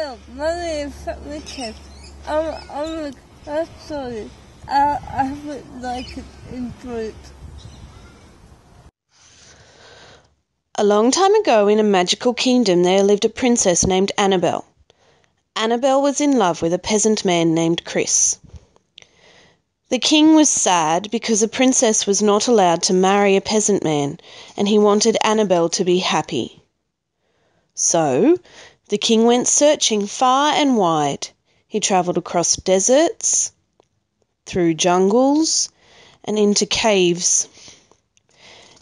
Hello, my name is Richard. I'm, I'm a sorry. I, I would like it enjoyed. A long time ago in a magical kingdom there lived a princess named Annabel. Annabel was in love with a peasant man named Chris. The king was sad because a princess was not allowed to marry a peasant man, and he wanted Annabel to be happy. So the king went searching far and wide. He travelled across deserts, through jungles, and into caves.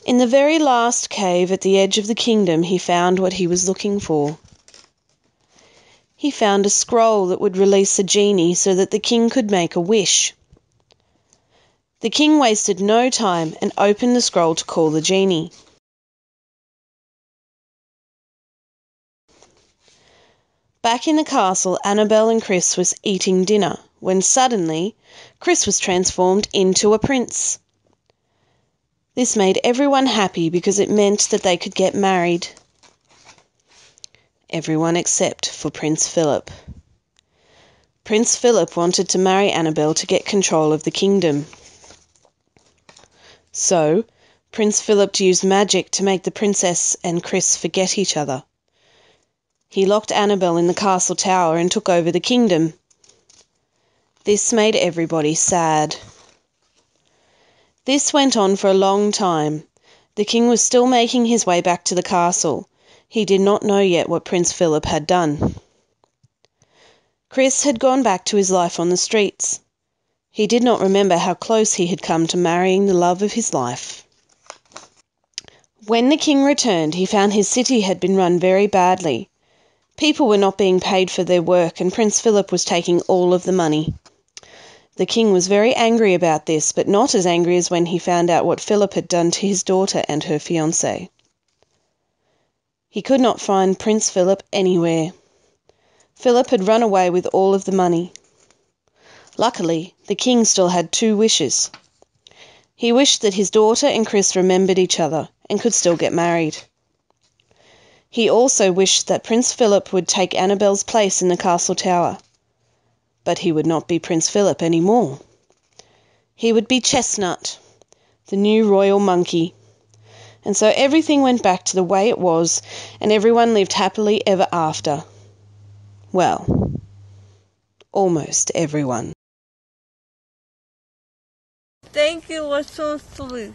In the very last cave at the edge of the kingdom he found what he was looking for. He found a scroll that would release a genie so that the king could make a wish. The king wasted no time and opened the scroll to call the genie. Back in the castle, Annabel and Chris was eating dinner when suddenly Chris was transformed into a prince. This made everyone happy because it meant that they could get married. Everyone except for Prince Philip. Prince Philip wanted to marry Annabel to get control of the kingdom. So, Prince Philip used magic to make the princess and Chris forget each other. He locked Annabel in the castle tower and took over the kingdom. This made everybody sad. This went on for a long time. The king was still making his way back to the castle. He did not know yet what Prince Philip had done. Chris had gone back to his life on the streets. He did not remember how close he had come to marrying the love of his life. When the king returned, he found his city had been run very badly. People were not being paid for their work, and Prince Philip was taking all of the money. The king was very angry about this, but not as angry as when he found out what Philip had done to his daughter and her fiancé. He could not find Prince Philip anywhere. Philip had run away with all of the money. Luckily, the king still had two wishes. He wished that his daughter and Chris remembered each other and could still get married. He also wished that Prince Philip would take Annabel's place in the castle tower but he would not be Prince Philip any more. He would be Chestnut, the new royal monkey. And so everything went back to the way it was, and everyone lived happily ever after. Well, almost everyone. Thank you, was so sweet.